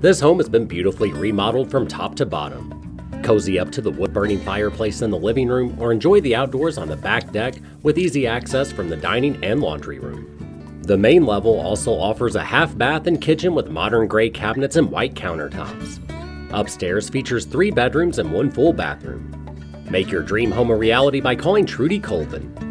This home has been beautifully remodeled from top to bottom. Cozy up to the wood burning fireplace in the living room or enjoy the outdoors on the back deck with easy access from the dining and laundry room. The main level also offers a half bath and kitchen with modern gray cabinets and white countertops. Upstairs features three bedrooms and one full bathroom. Make your dream home a reality by calling Trudie Colvin